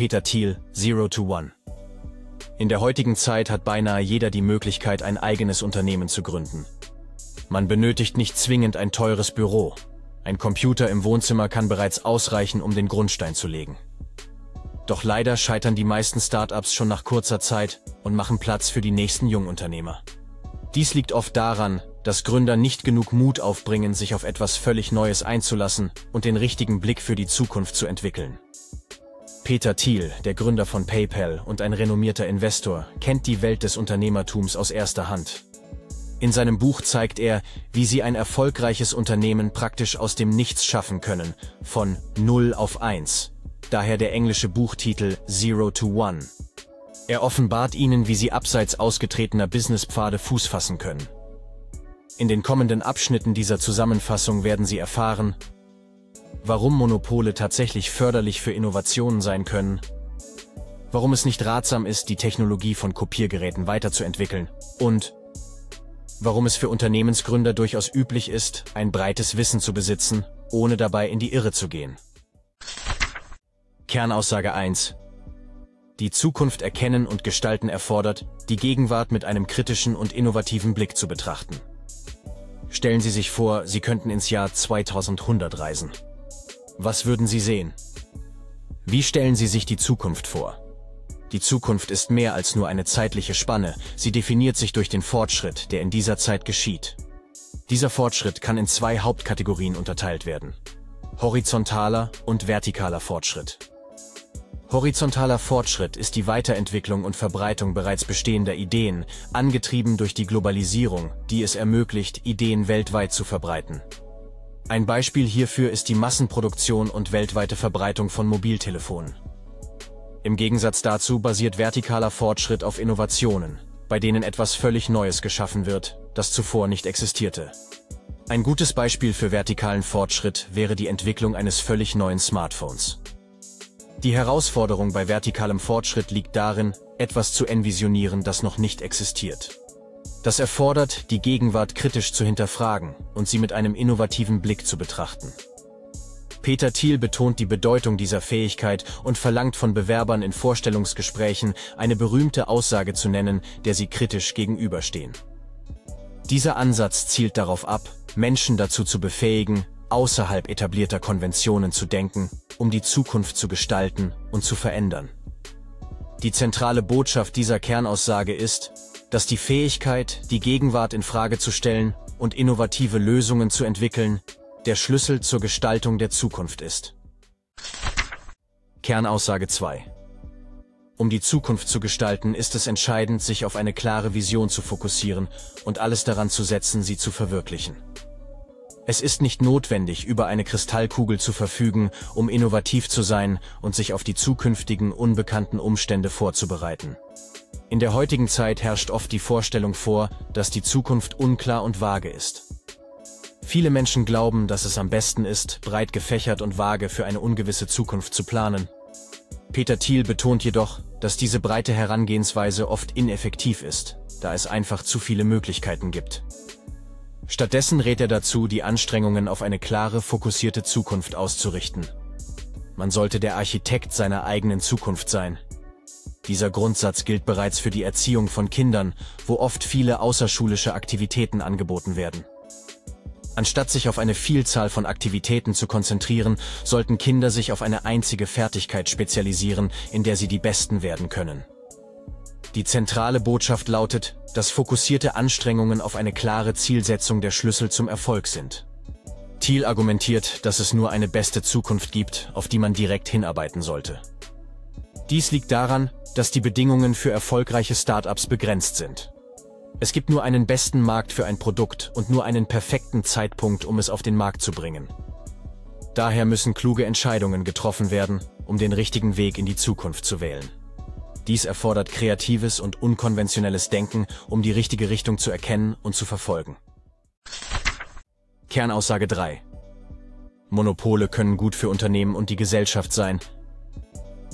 Peter Thiel, Zero to One. In der heutigen Zeit hat beinahe jeder die Möglichkeit, ein eigenes Unternehmen zu gründen. Man benötigt nicht zwingend ein teures Büro. Ein Computer im Wohnzimmer kann bereits ausreichen, um den Grundstein zu legen. Doch leider scheitern die meisten Startups schon nach kurzer Zeit und machen Platz für die nächsten Jungunternehmer. Dies liegt oft daran, dass Gründer nicht genug Mut aufbringen, sich auf etwas völlig Neues einzulassen und den richtigen Blick für die Zukunft zu entwickeln. Peter Thiel, der Gründer von PayPal und ein renommierter Investor, kennt die Welt des Unternehmertums aus erster Hand. In seinem Buch zeigt er, wie sie ein erfolgreiches Unternehmen praktisch aus dem Nichts schaffen können, von 0 auf 1. Daher der englische Buchtitel Zero to One. Er offenbart ihnen, wie sie abseits ausgetretener Businesspfade Fuß fassen können. In den kommenden Abschnitten dieser Zusammenfassung werden Sie erfahren, warum Monopole tatsächlich förderlich für Innovationen sein können, warum es nicht ratsam ist, die Technologie von Kopiergeräten weiterzuentwickeln und warum es für Unternehmensgründer durchaus üblich ist, ein breites Wissen zu besitzen, ohne dabei in die Irre zu gehen. Kernaussage 1. Die Zukunft erkennen und gestalten erfordert, die Gegenwart mit einem kritischen und innovativen Blick zu betrachten. Stellen Sie sich vor, Sie könnten ins Jahr 2100 reisen. Was würden Sie sehen? Wie stellen Sie sich die Zukunft vor? Die Zukunft ist mehr als nur eine zeitliche Spanne, sie definiert sich durch den Fortschritt, der in dieser Zeit geschieht. Dieser Fortschritt kann in zwei Hauptkategorien unterteilt werden. Horizontaler und vertikaler Fortschritt. Horizontaler Fortschritt ist die Weiterentwicklung und Verbreitung bereits bestehender Ideen, angetrieben durch die Globalisierung, die es ermöglicht, Ideen weltweit zu verbreiten. Ein Beispiel hierfür ist die Massenproduktion und weltweite Verbreitung von Mobiltelefonen. Im Gegensatz dazu basiert vertikaler Fortschritt auf Innovationen, bei denen etwas völlig Neues geschaffen wird, das zuvor nicht existierte. Ein gutes Beispiel für vertikalen Fortschritt wäre die Entwicklung eines völlig neuen Smartphones. Die Herausforderung bei vertikalem Fortschritt liegt darin, etwas zu envisionieren, das noch nicht existiert. Das erfordert, die Gegenwart kritisch zu hinterfragen und sie mit einem innovativen Blick zu betrachten. Peter Thiel betont die Bedeutung dieser Fähigkeit und verlangt von Bewerbern in Vorstellungsgesprächen, eine berühmte Aussage zu nennen, der sie kritisch gegenüberstehen. Dieser Ansatz zielt darauf ab, Menschen dazu zu befähigen, außerhalb etablierter Konventionen zu denken, um die Zukunft zu gestalten und zu verändern. Die zentrale Botschaft dieser Kernaussage ist, dass die Fähigkeit, die Gegenwart in Frage zu stellen und innovative Lösungen zu entwickeln, der Schlüssel zur Gestaltung der Zukunft ist. Kernaussage 2 Um die Zukunft zu gestalten, ist es entscheidend, sich auf eine klare Vision zu fokussieren und alles daran zu setzen, sie zu verwirklichen. Es ist nicht notwendig, über eine Kristallkugel zu verfügen, um innovativ zu sein und sich auf die zukünftigen unbekannten Umstände vorzubereiten. In der heutigen Zeit herrscht oft die Vorstellung vor, dass die Zukunft unklar und vage ist. Viele Menschen glauben, dass es am besten ist, breit gefächert und vage für eine ungewisse Zukunft zu planen. Peter Thiel betont jedoch, dass diese breite Herangehensweise oft ineffektiv ist, da es einfach zu viele Möglichkeiten gibt. Stattdessen rät er dazu, die Anstrengungen auf eine klare, fokussierte Zukunft auszurichten. Man sollte der Architekt seiner eigenen Zukunft sein. Dieser Grundsatz gilt bereits für die Erziehung von Kindern, wo oft viele außerschulische Aktivitäten angeboten werden. Anstatt sich auf eine Vielzahl von Aktivitäten zu konzentrieren, sollten Kinder sich auf eine einzige Fertigkeit spezialisieren, in der sie die Besten werden können. Die zentrale Botschaft lautet, dass fokussierte Anstrengungen auf eine klare Zielsetzung der Schlüssel zum Erfolg sind. Thiel argumentiert, dass es nur eine beste Zukunft gibt, auf die man direkt hinarbeiten sollte. Dies liegt daran, dass die Bedingungen für erfolgreiche Startups begrenzt sind. Es gibt nur einen besten Markt für ein Produkt und nur einen perfekten Zeitpunkt, um es auf den Markt zu bringen. Daher müssen kluge Entscheidungen getroffen werden, um den richtigen Weg in die Zukunft zu wählen. Dies erfordert kreatives und unkonventionelles Denken, um die richtige Richtung zu erkennen und zu verfolgen. Kernaussage 3. Monopole können gut für Unternehmen und die Gesellschaft sein.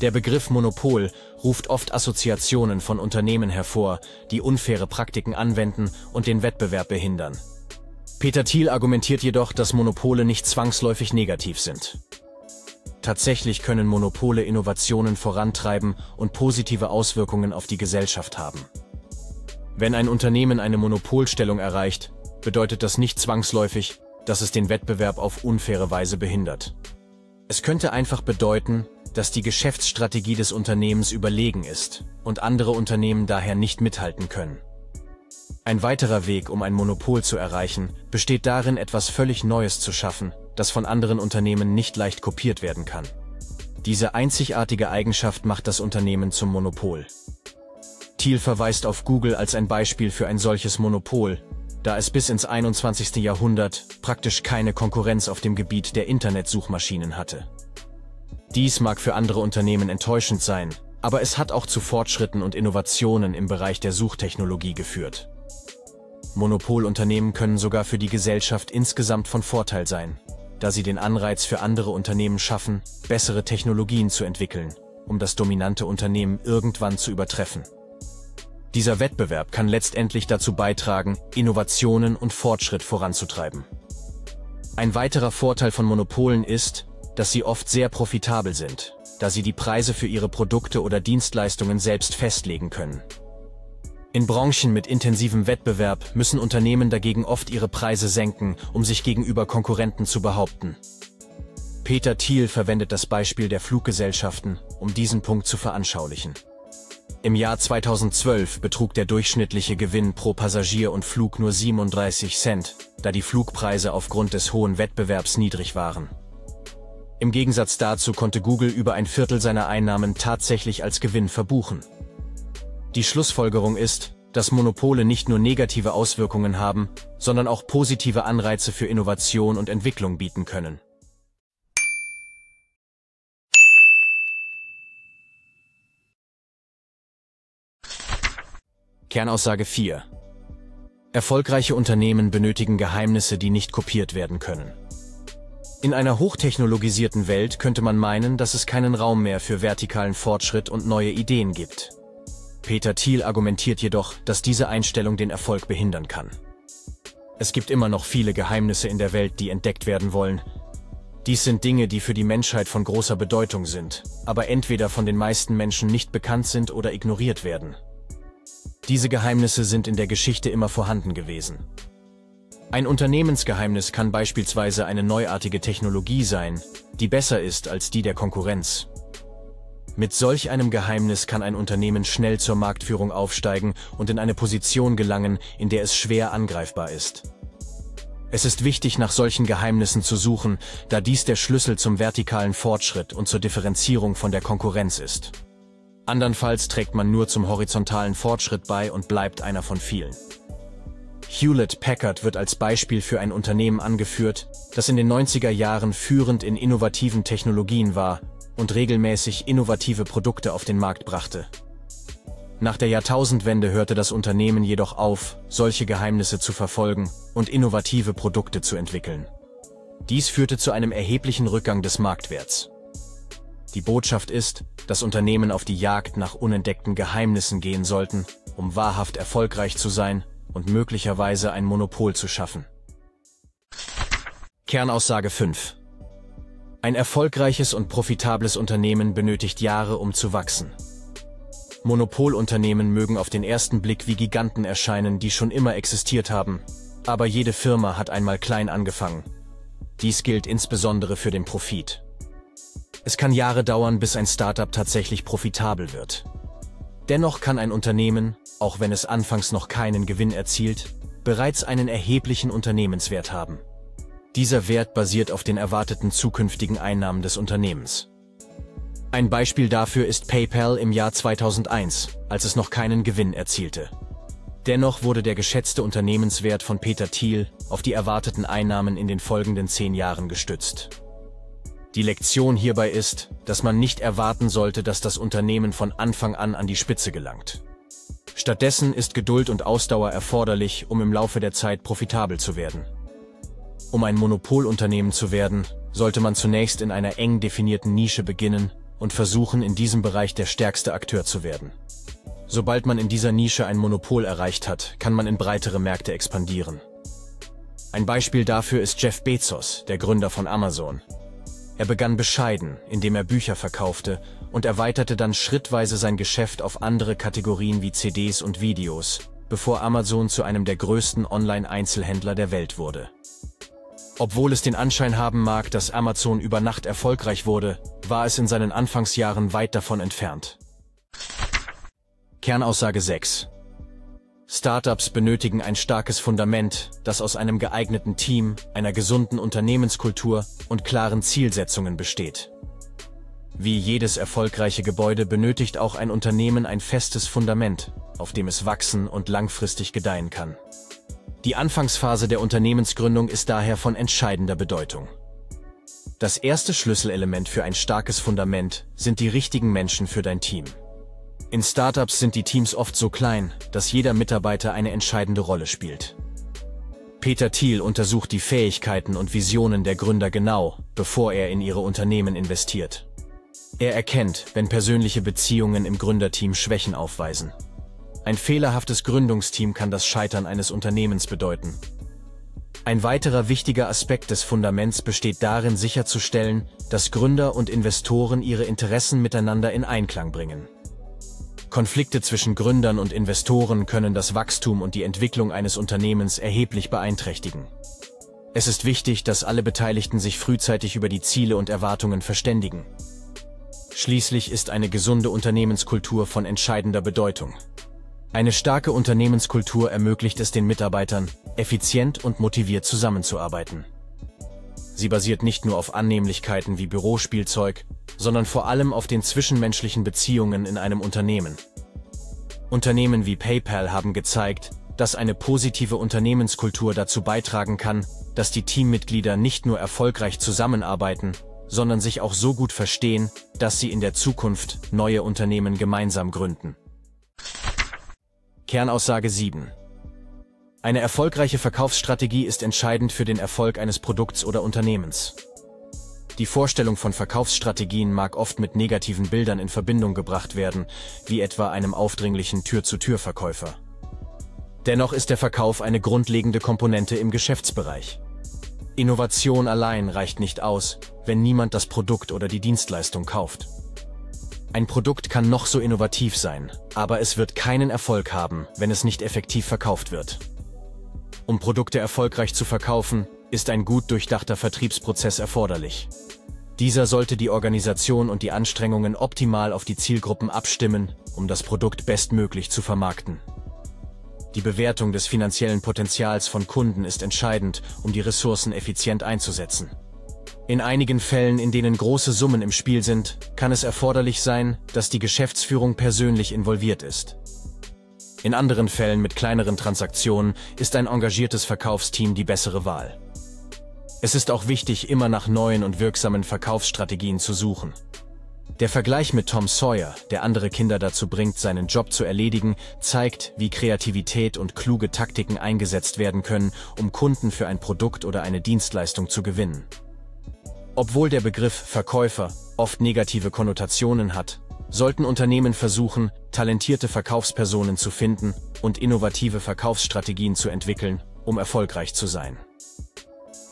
Der Begriff Monopol ruft oft Assoziationen von Unternehmen hervor, die unfaire Praktiken anwenden und den Wettbewerb behindern. Peter Thiel argumentiert jedoch, dass Monopole nicht zwangsläufig negativ sind. Tatsächlich können Monopole Innovationen vorantreiben und positive Auswirkungen auf die Gesellschaft haben. Wenn ein Unternehmen eine Monopolstellung erreicht, bedeutet das nicht zwangsläufig, dass es den Wettbewerb auf unfaire Weise behindert. Es könnte einfach bedeuten, dass die Geschäftsstrategie des Unternehmens überlegen ist und andere Unternehmen daher nicht mithalten können. Ein weiterer Weg, um ein Monopol zu erreichen, besteht darin, etwas völlig Neues zu schaffen, das von anderen Unternehmen nicht leicht kopiert werden kann. Diese einzigartige Eigenschaft macht das Unternehmen zum Monopol. Thiel verweist auf Google als ein Beispiel für ein solches Monopol, da es bis ins 21. Jahrhundert praktisch keine Konkurrenz auf dem Gebiet der Internetsuchmaschinen hatte. Dies mag für andere Unternehmen enttäuschend sein, aber es hat auch zu Fortschritten und Innovationen im Bereich der Suchtechnologie geführt. Monopolunternehmen können sogar für die Gesellschaft insgesamt von Vorteil sein, da sie den Anreiz für andere Unternehmen schaffen, bessere Technologien zu entwickeln, um das dominante Unternehmen irgendwann zu übertreffen. Dieser Wettbewerb kann letztendlich dazu beitragen, Innovationen und Fortschritt voranzutreiben. Ein weiterer Vorteil von Monopolen ist, dass sie oft sehr profitabel sind, da sie die Preise für ihre Produkte oder Dienstleistungen selbst festlegen können. In Branchen mit intensivem Wettbewerb müssen Unternehmen dagegen oft ihre Preise senken, um sich gegenüber Konkurrenten zu behaupten. Peter Thiel verwendet das Beispiel der Fluggesellschaften, um diesen Punkt zu veranschaulichen. Im Jahr 2012 betrug der durchschnittliche Gewinn pro Passagier und Flug nur 37 Cent, da die Flugpreise aufgrund des hohen Wettbewerbs niedrig waren. Im Gegensatz dazu konnte Google über ein Viertel seiner Einnahmen tatsächlich als Gewinn verbuchen. Die Schlussfolgerung ist, dass Monopole nicht nur negative Auswirkungen haben, sondern auch positive Anreize für Innovation und Entwicklung bieten können. Kernaussage 4. Erfolgreiche Unternehmen benötigen Geheimnisse, die nicht kopiert werden können. In einer hochtechnologisierten Welt könnte man meinen, dass es keinen Raum mehr für vertikalen Fortschritt und neue Ideen gibt. Peter Thiel argumentiert jedoch, dass diese Einstellung den Erfolg behindern kann. Es gibt immer noch viele Geheimnisse in der Welt, die entdeckt werden wollen. Dies sind Dinge, die für die Menschheit von großer Bedeutung sind, aber entweder von den meisten Menschen nicht bekannt sind oder ignoriert werden. Diese Geheimnisse sind in der Geschichte immer vorhanden gewesen. Ein Unternehmensgeheimnis kann beispielsweise eine neuartige Technologie sein, die besser ist als die der Konkurrenz. Mit solch einem Geheimnis kann ein Unternehmen schnell zur Marktführung aufsteigen und in eine Position gelangen, in der es schwer angreifbar ist. Es ist wichtig, nach solchen Geheimnissen zu suchen, da dies der Schlüssel zum vertikalen Fortschritt und zur Differenzierung von der Konkurrenz ist. Andernfalls trägt man nur zum horizontalen Fortschritt bei und bleibt einer von vielen. Hewlett Packard wird als Beispiel für ein Unternehmen angeführt, das in den 90er Jahren führend in innovativen Technologien war und regelmäßig innovative Produkte auf den Markt brachte. Nach der Jahrtausendwende hörte das Unternehmen jedoch auf, solche Geheimnisse zu verfolgen und innovative Produkte zu entwickeln. Dies führte zu einem erheblichen Rückgang des Marktwerts. Die Botschaft ist, dass Unternehmen auf die Jagd nach unentdeckten Geheimnissen gehen sollten, um wahrhaft erfolgreich zu sein und möglicherweise ein Monopol zu schaffen. Kernaussage 5. Ein erfolgreiches und profitables Unternehmen benötigt Jahre, um zu wachsen. Monopolunternehmen mögen auf den ersten Blick wie Giganten erscheinen, die schon immer existiert haben, aber jede Firma hat einmal klein angefangen. Dies gilt insbesondere für den Profit. Es kann Jahre dauern, bis ein Startup tatsächlich profitabel wird. Dennoch kann ein Unternehmen, auch wenn es anfangs noch keinen Gewinn erzielt, bereits einen erheblichen Unternehmenswert haben. Dieser Wert basiert auf den erwarteten zukünftigen Einnahmen des Unternehmens. Ein Beispiel dafür ist PayPal im Jahr 2001, als es noch keinen Gewinn erzielte. Dennoch wurde der geschätzte Unternehmenswert von Peter Thiel auf die erwarteten Einnahmen in den folgenden zehn Jahren gestützt. Die Lektion hierbei ist, dass man nicht erwarten sollte, dass das Unternehmen von Anfang an an die Spitze gelangt. Stattdessen ist Geduld und Ausdauer erforderlich, um im Laufe der Zeit profitabel zu werden. Um ein Monopolunternehmen zu werden, sollte man zunächst in einer eng definierten Nische beginnen und versuchen, in diesem Bereich der stärkste Akteur zu werden. Sobald man in dieser Nische ein Monopol erreicht hat, kann man in breitere Märkte expandieren. Ein Beispiel dafür ist Jeff Bezos, der Gründer von Amazon. Er begann bescheiden, indem er Bücher verkaufte und erweiterte dann schrittweise sein Geschäft auf andere Kategorien wie CDs und Videos, bevor Amazon zu einem der größten Online-Einzelhändler der Welt wurde. Obwohl es den Anschein haben mag, dass Amazon über Nacht erfolgreich wurde, war es in seinen Anfangsjahren weit davon entfernt. Kernaussage 6 Startups benötigen ein starkes Fundament, das aus einem geeigneten Team, einer gesunden Unternehmenskultur und klaren Zielsetzungen besteht. Wie jedes erfolgreiche Gebäude benötigt auch ein Unternehmen ein festes Fundament, auf dem es wachsen und langfristig gedeihen kann. Die Anfangsphase der Unternehmensgründung ist daher von entscheidender Bedeutung. Das erste Schlüsselelement für ein starkes Fundament sind die richtigen Menschen für dein Team. In Startups sind die Teams oft so klein, dass jeder Mitarbeiter eine entscheidende Rolle spielt. Peter Thiel untersucht die Fähigkeiten und Visionen der Gründer genau, bevor er in ihre Unternehmen investiert. Er erkennt, wenn persönliche Beziehungen im Gründerteam Schwächen aufweisen. Ein fehlerhaftes Gründungsteam kann das Scheitern eines Unternehmens bedeuten. Ein weiterer wichtiger Aspekt des Fundaments besteht darin sicherzustellen, dass Gründer und Investoren ihre Interessen miteinander in Einklang bringen. Konflikte zwischen Gründern und Investoren können das Wachstum und die Entwicklung eines Unternehmens erheblich beeinträchtigen. Es ist wichtig, dass alle Beteiligten sich frühzeitig über die Ziele und Erwartungen verständigen. Schließlich ist eine gesunde Unternehmenskultur von entscheidender Bedeutung. Eine starke Unternehmenskultur ermöglicht es den Mitarbeitern, effizient und motiviert zusammenzuarbeiten. Sie basiert nicht nur auf Annehmlichkeiten wie Bürospielzeug, sondern vor allem auf den zwischenmenschlichen Beziehungen in einem Unternehmen. Unternehmen wie PayPal haben gezeigt, dass eine positive Unternehmenskultur dazu beitragen kann, dass die Teammitglieder nicht nur erfolgreich zusammenarbeiten, sondern sich auch so gut verstehen, dass sie in der Zukunft neue Unternehmen gemeinsam gründen. Kernaussage 7 eine erfolgreiche Verkaufsstrategie ist entscheidend für den Erfolg eines Produkts oder Unternehmens. Die Vorstellung von Verkaufsstrategien mag oft mit negativen Bildern in Verbindung gebracht werden, wie etwa einem aufdringlichen Tür-zu-Tür-Verkäufer. Dennoch ist der Verkauf eine grundlegende Komponente im Geschäftsbereich. Innovation allein reicht nicht aus, wenn niemand das Produkt oder die Dienstleistung kauft. Ein Produkt kann noch so innovativ sein, aber es wird keinen Erfolg haben, wenn es nicht effektiv verkauft wird. Um Produkte erfolgreich zu verkaufen, ist ein gut durchdachter Vertriebsprozess erforderlich. Dieser sollte die Organisation und die Anstrengungen optimal auf die Zielgruppen abstimmen, um das Produkt bestmöglich zu vermarkten. Die Bewertung des finanziellen Potenzials von Kunden ist entscheidend, um die Ressourcen effizient einzusetzen. In einigen Fällen, in denen große Summen im Spiel sind, kann es erforderlich sein, dass die Geschäftsführung persönlich involviert ist. In anderen Fällen mit kleineren Transaktionen ist ein engagiertes Verkaufsteam die bessere Wahl. Es ist auch wichtig, immer nach neuen und wirksamen Verkaufsstrategien zu suchen. Der Vergleich mit Tom Sawyer, der andere Kinder dazu bringt, seinen Job zu erledigen, zeigt, wie Kreativität und kluge Taktiken eingesetzt werden können, um Kunden für ein Produkt oder eine Dienstleistung zu gewinnen. Obwohl der Begriff Verkäufer oft negative Konnotationen hat, sollten Unternehmen versuchen, talentierte Verkaufspersonen zu finden und innovative Verkaufsstrategien zu entwickeln, um erfolgreich zu sein.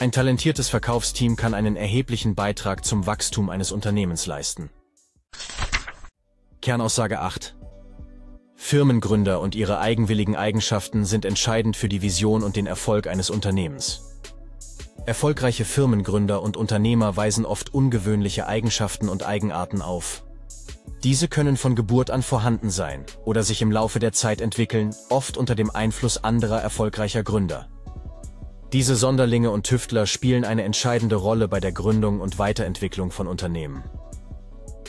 Ein talentiertes Verkaufsteam kann einen erheblichen Beitrag zum Wachstum eines Unternehmens leisten. Kernaussage 8. Firmengründer und ihre eigenwilligen Eigenschaften sind entscheidend für die Vision und den Erfolg eines Unternehmens. Erfolgreiche Firmengründer und Unternehmer weisen oft ungewöhnliche Eigenschaften und Eigenarten auf, diese können von Geburt an vorhanden sein oder sich im Laufe der Zeit entwickeln, oft unter dem Einfluss anderer erfolgreicher Gründer. Diese Sonderlinge und Tüftler spielen eine entscheidende Rolle bei der Gründung und Weiterentwicklung von Unternehmen.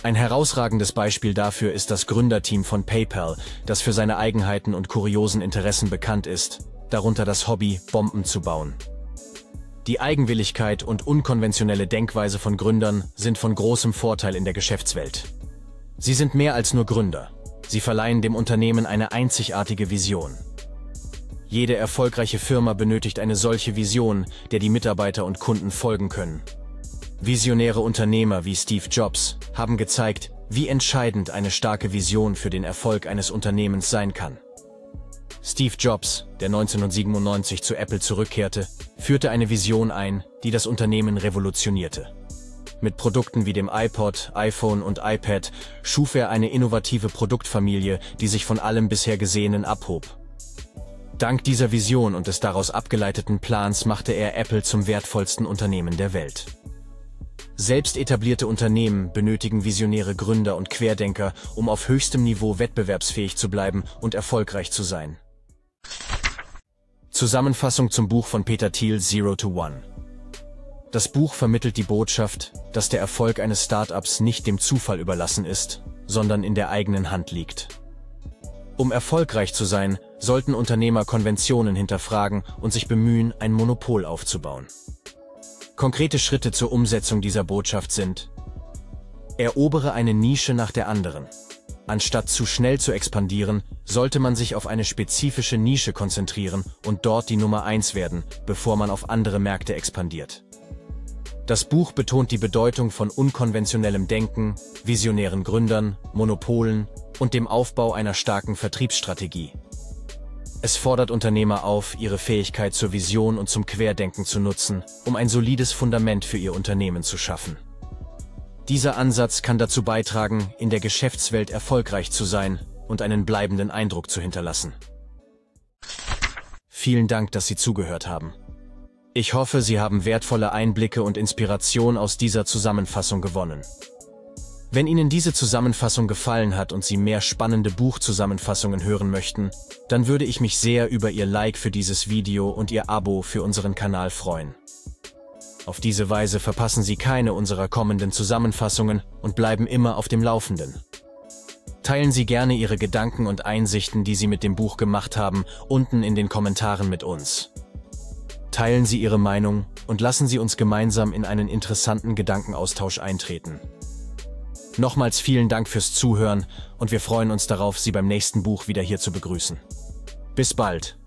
Ein herausragendes Beispiel dafür ist das Gründerteam von PayPal, das für seine Eigenheiten und kuriosen Interessen bekannt ist, darunter das Hobby, Bomben zu bauen. Die Eigenwilligkeit und unkonventionelle Denkweise von Gründern sind von großem Vorteil in der Geschäftswelt. Sie sind mehr als nur Gründer. Sie verleihen dem Unternehmen eine einzigartige Vision. Jede erfolgreiche Firma benötigt eine solche Vision, der die Mitarbeiter und Kunden folgen können. Visionäre Unternehmer wie Steve Jobs haben gezeigt, wie entscheidend eine starke Vision für den Erfolg eines Unternehmens sein kann. Steve Jobs, der 1997 zu Apple zurückkehrte, führte eine Vision ein, die das Unternehmen revolutionierte. Mit Produkten wie dem iPod, iPhone und iPad schuf er eine innovative Produktfamilie, die sich von allem bisher Gesehenen abhob. Dank dieser Vision und des daraus abgeleiteten Plans machte er Apple zum wertvollsten Unternehmen der Welt. Selbst etablierte Unternehmen benötigen visionäre Gründer und Querdenker, um auf höchstem Niveau wettbewerbsfähig zu bleiben und erfolgreich zu sein. Zusammenfassung zum Buch von Peter Thiel Zero to One. Das Buch vermittelt die Botschaft, dass der Erfolg eines Startups nicht dem Zufall überlassen ist, sondern in der eigenen Hand liegt. Um erfolgreich zu sein, sollten Unternehmer Konventionen hinterfragen und sich bemühen, ein Monopol aufzubauen. Konkrete Schritte zur Umsetzung dieser Botschaft sind Erobere eine Nische nach der anderen. Anstatt zu schnell zu expandieren, sollte man sich auf eine spezifische Nische konzentrieren und dort die Nummer eins werden, bevor man auf andere Märkte expandiert. Das Buch betont die Bedeutung von unkonventionellem Denken, visionären Gründern, Monopolen und dem Aufbau einer starken Vertriebsstrategie. Es fordert Unternehmer auf, ihre Fähigkeit zur Vision und zum Querdenken zu nutzen, um ein solides Fundament für ihr Unternehmen zu schaffen. Dieser Ansatz kann dazu beitragen, in der Geschäftswelt erfolgreich zu sein und einen bleibenden Eindruck zu hinterlassen. Vielen Dank, dass Sie zugehört haben. Ich hoffe, Sie haben wertvolle Einblicke und Inspiration aus dieser Zusammenfassung gewonnen. Wenn Ihnen diese Zusammenfassung gefallen hat und Sie mehr spannende Buchzusammenfassungen hören möchten, dann würde ich mich sehr über Ihr Like für dieses Video und Ihr Abo für unseren Kanal freuen. Auf diese Weise verpassen Sie keine unserer kommenden Zusammenfassungen und bleiben immer auf dem Laufenden. Teilen Sie gerne Ihre Gedanken und Einsichten, die Sie mit dem Buch gemacht haben, unten in den Kommentaren mit uns. Teilen Sie Ihre Meinung und lassen Sie uns gemeinsam in einen interessanten Gedankenaustausch eintreten. Nochmals vielen Dank fürs Zuhören und wir freuen uns darauf, Sie beim nächsten Buch wieder hier zu begrüßen. Bis bald!